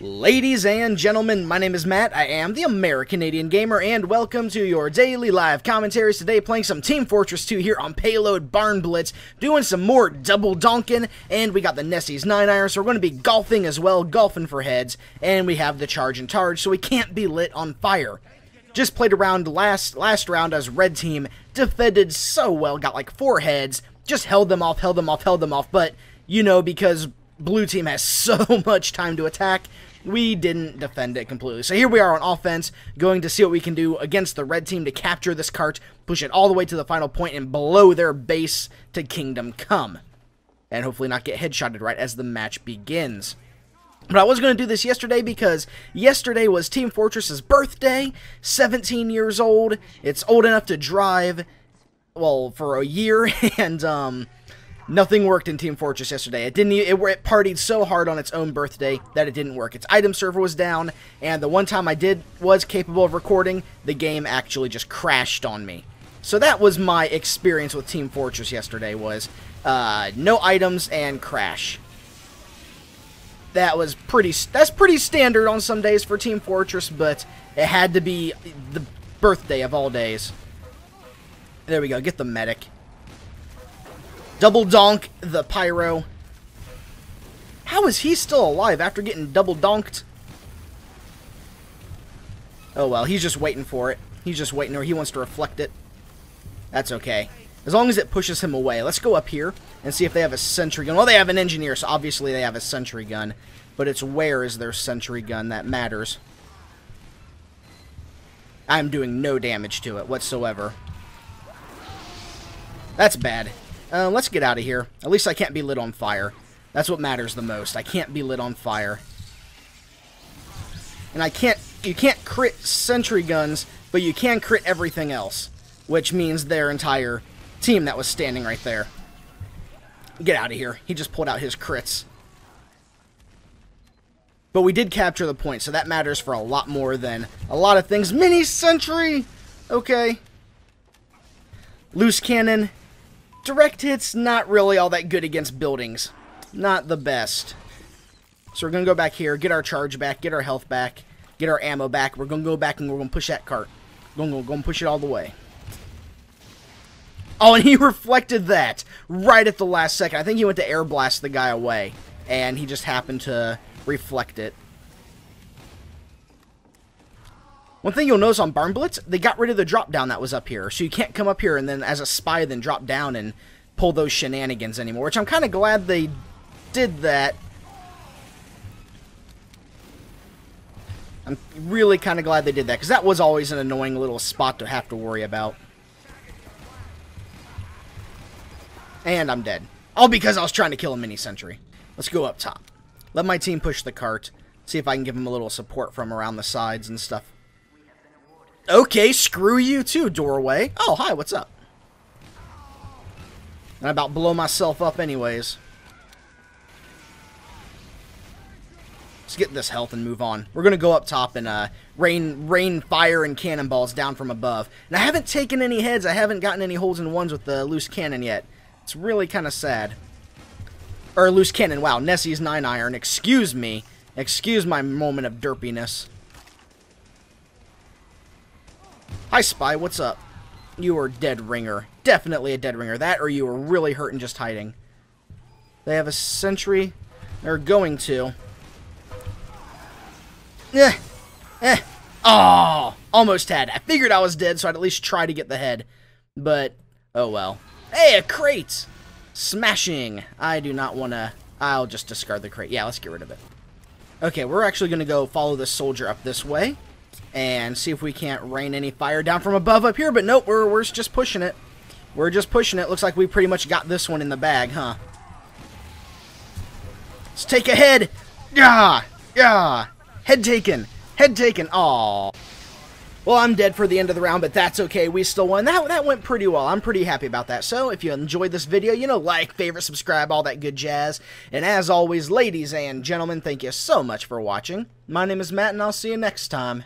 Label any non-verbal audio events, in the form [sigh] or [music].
Ladies and gentlemen, my name is Matt, I am the American Canadian Gamer, and welcome to your daily live commentaries today playing some Team Fortress 2 here on Payload Barnblitz, doing some more double donkin, and we got the Nessie's 9 iron, so we're going to be golfing as well, golfing for heads, and we have the Charge and Targe, so we can't be lit on fire. Just played around last, last round as Red Team, defended so well, got like 4 heads, just held them off, held them off, held them off, but, you know, because blue team has [laughs] so much time to attack, we didn't defend it completely. So here we are on offense, going to see what we can do against the red team to capture this cart, push it all the way to the final point, and blow their base to Kingdom Come. And hopefully not get headshotted right as the match begins. But I was going to do this yesterday because yesterday was Team Fortress's birthday, 17 years old. It's old enough to drive, well, for a year, [laughs] and, um, Nothing worked in Team Fortress yesterday. It didn't. It, it partied so hard on its own birthday that it didn't work. Its item server was down, and the one time I did was capable of recording, the game actually just crashed on me. So that was my experience with Team Fortress yesterday. Was uh, no items and crash. That was pretty. That's pretty standard on some days for Team Fortress, but it had to be the birthday of all days. There we go. Get the medic. Double donk the pyro. How is he still alive after getting double donked? Oh well, he's just waiting for it. He's just waiting, or he wants to reflect it. That's okay. As long as it pushes him away. Let's go up here and see if they have a sentry gun. Well, they have an engineer, so obviously they have a sentry gun. But it's where is their sentry gun that matters. I'm doing no damage to it whatsoever. That's bad. Uh, let's get out of here. At least I can't be lit on fire. That's what matters the most. I can't be lit on fire. And I can't... You can't crit sentry guns, but you can crit everything else. Which means their entire team that was standing right there. Get out of here. He just pulled out his crits. But we did capture the point, so that matters for a lot more than a lot of things. Mini sentry! Okay. Loose cannon Direct hit's not really all that good against buildings. Not the best. So we're going to go back here, get our charge back, get our health back, get our ammo back. We're going to go back and we're going to push that cart. Going to go and push it all the way. Oh, and he [laughs] reflected that right at the last second. I think he went to air blast the guy away, and he just happened to reflect it. One thing you'll notice on Barnblitz, they got rid of the drop down that was up here. So you can't come up here and then as a spy then drop down and pull those shenanigans anymore. Which I'm kind of glad they did that. I'm really kind of glad they did that. Because that was always an annoying little spot to have to worry about. And I'm dead. All because I was trying to kill a mini sentry. Let's go up top. Let my team push the cart. See if I can give them a little support from around the sides and stuff. Okay, screw you too, doorway. Oh, hi, what's up? I about blow myself up anyways. Let's get this health and move on. We're going to go up top and uh, rain, rain fire and cannonballs down from above. And I haven't taken any heads. I haven't gotten any holes in ones with the loose cannon yet. It's really kind of sad. Or loose cannon. Wow, Nessie's 9 iron. Excuse me. Excuse my moment of derpiness. Hi, Spy. What's up? You are dead ringer. Definitely a dead ringer. That or you were really hurt and just hiding. They have a sentry. They're going to. Eh. Eh. Oh, almost had. I figured I was dead, so I'd at least try to get the head. But, oh well. Hey, a crate! Smashing. I do not want to... I'll just discard the crate. Yeah, let's get rid of it. Okay, we're actually going to go follow this soldier up this way and see if we can't rain any fire down from above up here. But nope, we're, we're just pushing it. We're just pushing it. Looks like we pretty much got this one in the bag, huh? Let's take a head. Yeah, yeah. Head taken. Head taken. Aw. Well, I'm dead for the end of the round, but that's okay. We still won. That, that went pretty well. I'm pretty happy about that. So, if you enjoyed this video, you know, like, favorite, subscribe, all that good jazz. And as always, ladies and gentlemen, thank you so much for watching. My name is Matt, and I'll see you next time.